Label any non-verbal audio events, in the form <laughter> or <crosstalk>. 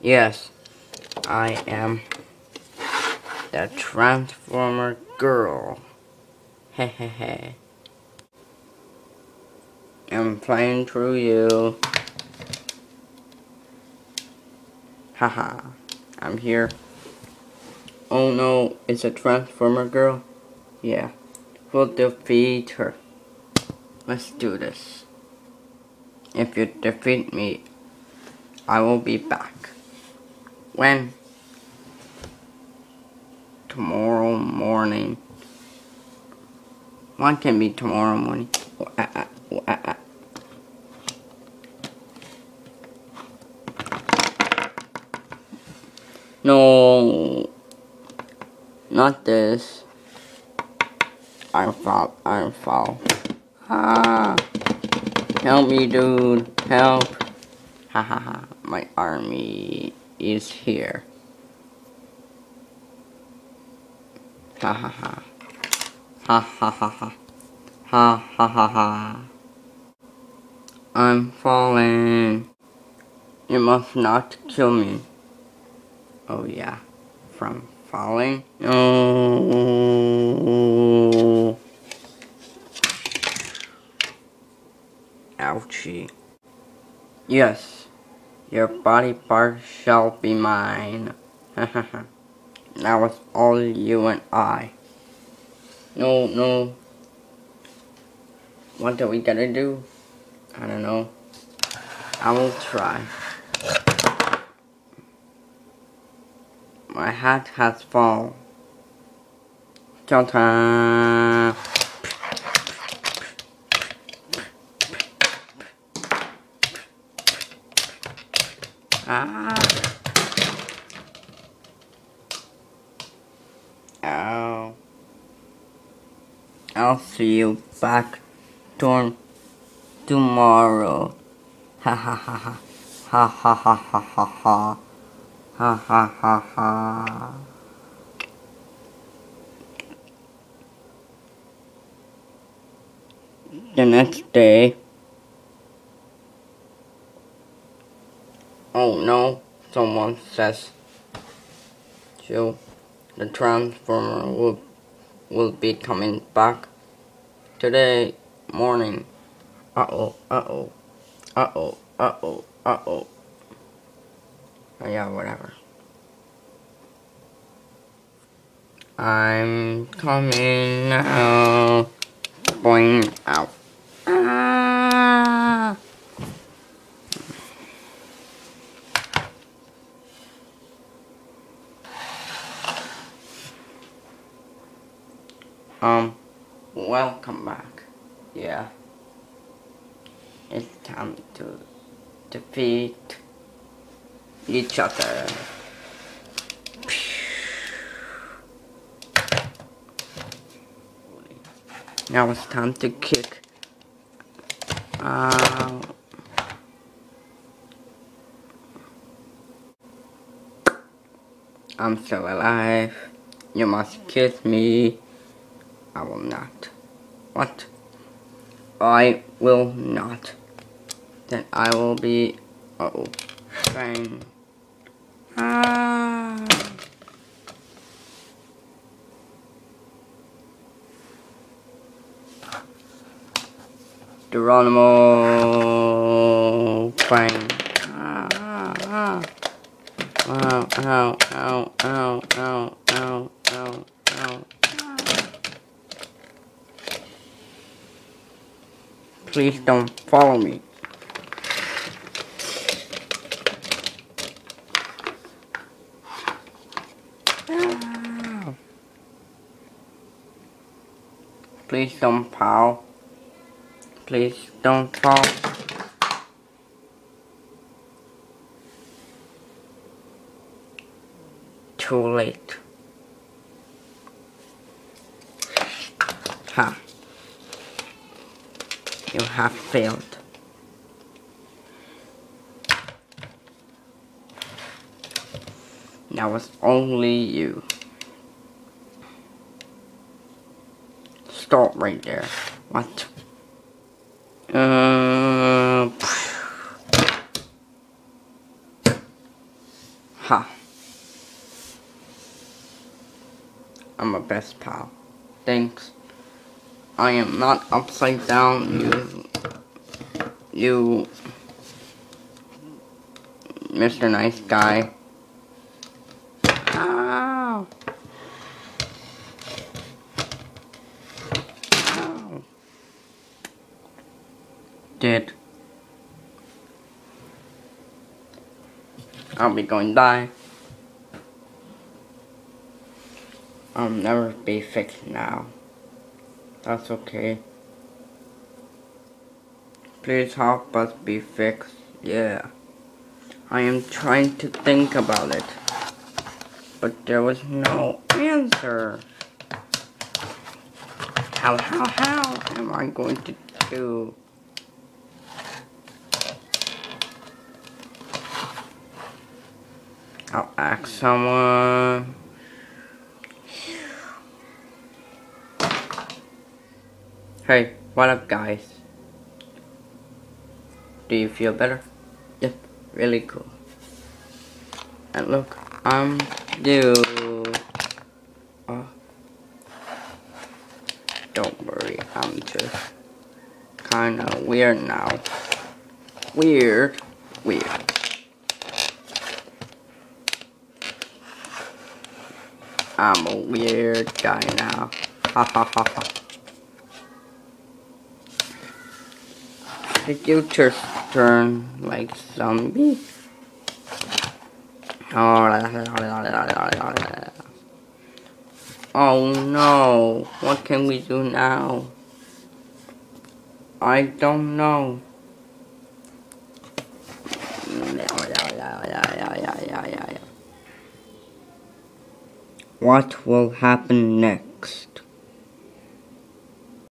Yes, I am the Transformer girl. Hehehe. I'm playing through you. Haha, I'm here. Oh no, it's a Transformer girl? Yeah, we'll defeat her. Let's do this. If you defeat me, I will be back. When? Tomorrow morning. What can't be tomorrow morning? Uh, uh, uh, no, not this. I'm fall, I'm fall. Ah, help me, dude, help. Ha ha ha, my army is here. Ha ha ha. Ha ha ha ha. Ha ha ha ha. I'm falling. You must not kill me. Oh yeah, from falling? No. Ouchie. Yes, your body part shall be mine. <laughs> now it's all you and I. No, no. What are we gonna do? I don't know. I will try. My hat has fallen. Ta-ta! Ah! Ow. I'll see you back to tomorrow. Ha ha ha ha. Ha ha ha ha ha ha. Ha ha ha ha. The next day. Oh no, someone says. So, the transformer will, will be coming back today morning. Uh-oh, uh-oh, uh-oh, uh-oh, uh-oh. Oh, yeah, whatever. I'm coming now. Boing out. Ah. Um, welcome back. Yeah. It's time to defeat each other. Now it's time to kick. Uh, I'm still alive. You must kiss me. I will not. What? I will not. Then I will be. Uh oh. Fine. Ah. Geronimo. Fine. Ah, ah, ah. Ow, ow, ow, ow, ow, ow, ow, ow. Please don't follow me. Please don't fall. Please don't fall. Too late. Ha. You have failed. Now it's only you. Stop right there. What? Uh, Ha. I'm a best pal. Thanks. I am not upside down, you... You... Mr. Nice Guy. Dead. I'll be going die. I'll never be fixed now. That's okay. Please help us be fixed. Yeah. I am trying to think about it. But there was no answer. How, how, how am I going to do? I'll ask someone. Hey, what up guys? Do you feel better? Yep, really cool. And look, I'm you. Oh. Don't worry, I'm just kinda weird now. Weird, weird. I'm a weird guy now. Ha ha ha ha. Did you just turn like zombie? Oh no, what can we do now? I don't know. What will happen next?